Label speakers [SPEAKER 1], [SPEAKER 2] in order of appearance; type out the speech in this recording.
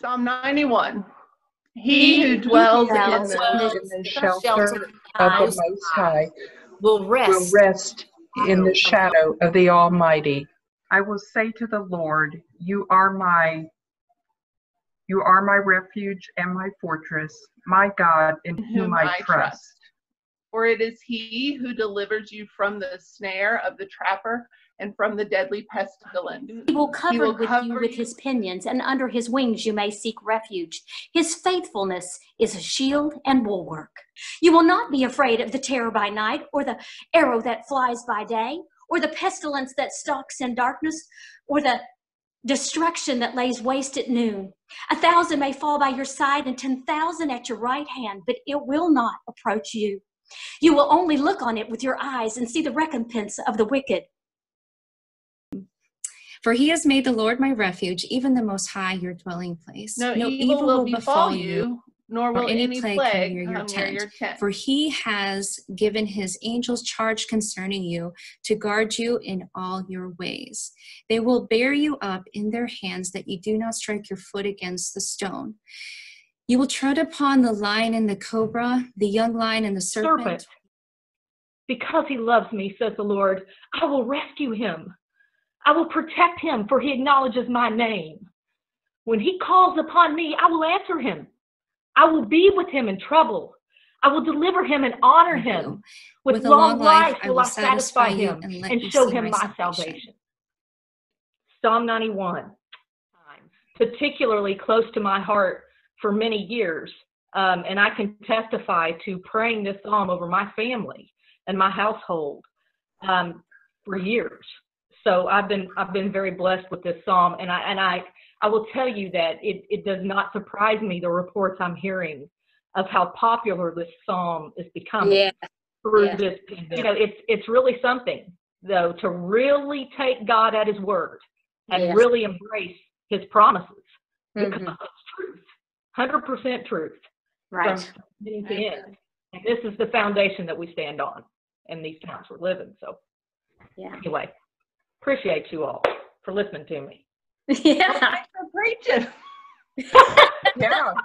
[SPEAKER 1] Psalm 91. He who dwells in
[SPEAKER 2] dwells
[SPEAKER 1] the
[SPEAKER 2] in
[SPEAKER 3] the
[SPEAKER 2] shelter
[SPEAKER 3] shelter
[SPEAKER 2] of the
[SPEAKER 3] Most
[SPEAKER 2] Most High
[SPEAKER 3] will
[SPEAKER 2] will
[SPEAKER 3] rest
[SPEAKER 2] rest in the shadow of the Almighty. I will say to the Lord, You are my you are my refuge and my fortress, my God in whom I trust.
[SPEAKER 1] For it is he who delivers you from the snare of the trapper and from the deadly pestilence.
[SPEAKER 4] He will cover
[SPEAKER 1] will
[SPEAKER 4] with you
[SPEAKER 1] cover
[SPEAKER 4] with his pinions, and under his wings you may seek refuge. His faithfulness is a shield and bulwark. You will not be afraid of the terror by night, or the arrow that flies by day, or the pestilence that stalks in darkness, or the destruction that lays waste at noon. A thousand may fall by your side and ten thousand at your right hand, but it will not approach you. You will only look on it with your eyes and see the recompense of the wicked.
[SPEAKER 5] For he has made the Lord my refuge, even the Most High your dwelling place.
[SPEAKER 1] No, evil, will befall you, nor will
[SPEAKER 5] any
[SPEAKER 1] any
[SPEAKER 5] plague
[SPEAKER 1] plague,
[SPEAKER 5] come near your
[SPEAKER 1] come near
[SPEAKER 5] tent.
[SPEAKER 1] your tent.
[SPEAKER 5] For he has given his angels charge concerning you to guard you in all your ways. They will bear you up in their hands that you do not strike your foot against the stone. You will tread upon the lion and the cobra, the young lion and the serpent.
[SPEAKER 6] serpent. Because he loves me, says the Lord, I will rescue him. I will protect him, for he acknowledges my name. When he calls upon me, I will answer him. I will be with him in trouble. I will deliver him and honor him. With,
[SPEAKER 5] With
[SPEAKER 6] long,
[SPEAKER 5] long life,
[SPEAKER 6] life will I satisfy him
[SPEAKER 5] and
[SPEAKER 6] and show him
[SPEAKER 5] my
[SPEAKER 6] my
[SPEAKER 5] salvation.
[SPEAKER 6] salvation. Psalm 91, particularly close to my heart for many years. Um, and I can testify to praying this psalm over my family and my household um, for years. So I've been I've been very blessed with this psalm, and I and I I will tell you that it it does not surprise me the reports I'm hearing of how popular this psalm is becoming
[SPEAKER 3] Yeah.
[SPEAKER 6] through
[SPEAKER 3] Yeah.
[SPEAKER 6] this. You know, it's it's really something though to really take God at His word and
[SPEAKER 3] Yes.
[SPEAKER 6] really embrace His promises because
[SPEAKER 3] Mhm.
[SPEAKER 6] it's truth, hundred percent truth
[SPEAKER 4] Right.
[SPEAKER 6] from beginning to end. And this is the foundation that we stand on in these times we're living. So
[SPEAKER 4] Yeah.
[SPEAKER 6] anyway, appreciate you all for listening to me.
[SPEAKER 4] yeah.
[SPEAKER 1] Thanks for preaching.
[SPEAKER 2] Yeah.